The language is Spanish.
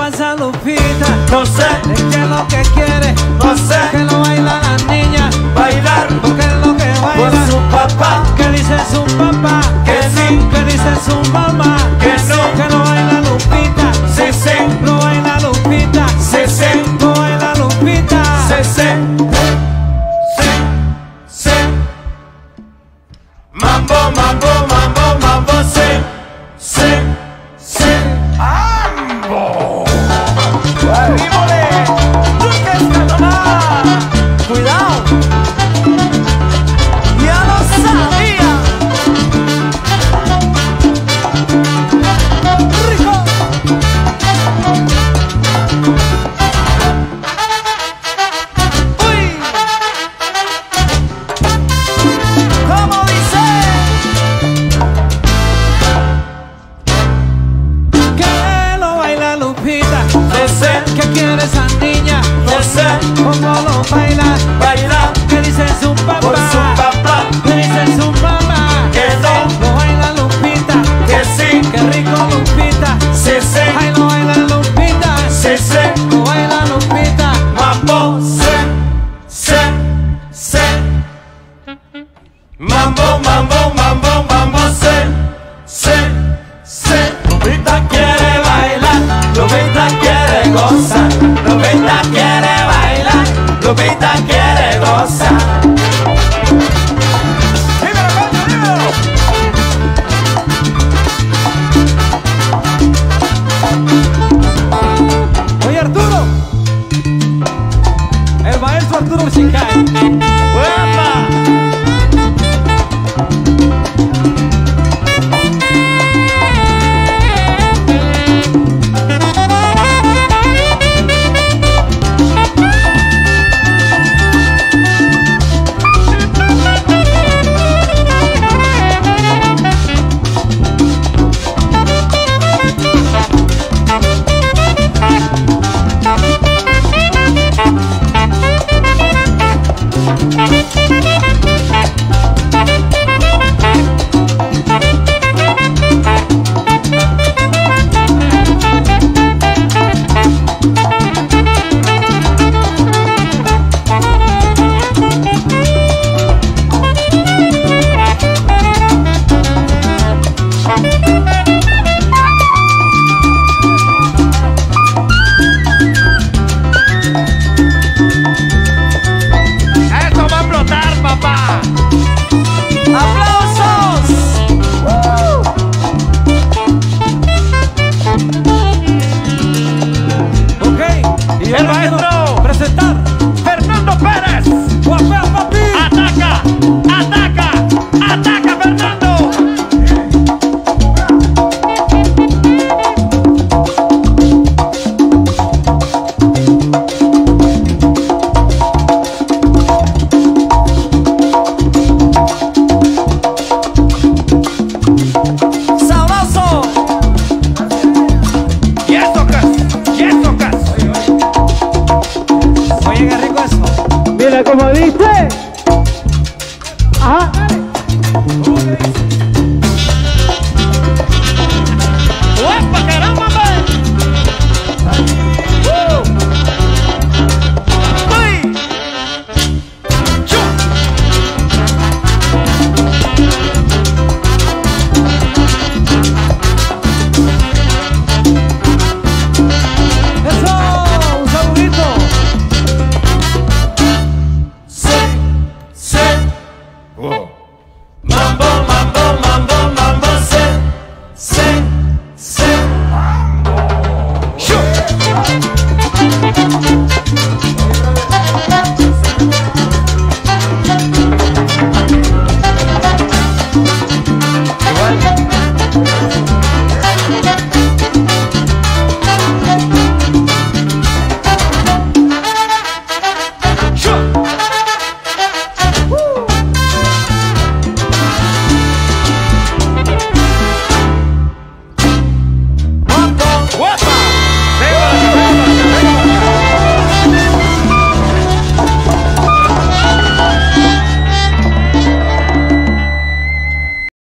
esa Lupita? No sé, ¿Es que es lo que quiere? no sé Que lo baila la niña. bailar Porque es lo que con baila. su papá. Que dice su papá. Que sí, Que dice su mamá. Sé ¿Cómo lo baila? bailar ¿Qué dice su papá? por su papá. ¿Qué dice su mamá? Que no, Lo baila Lupita, que sí, qué rico Lupita. sí, sí, Ay, lo baila Lupita, sí, sí. lo baila Lupita. Mambo, sí, sí. Mambo, mambo, mambo, mambo, suena como dice. Ajá.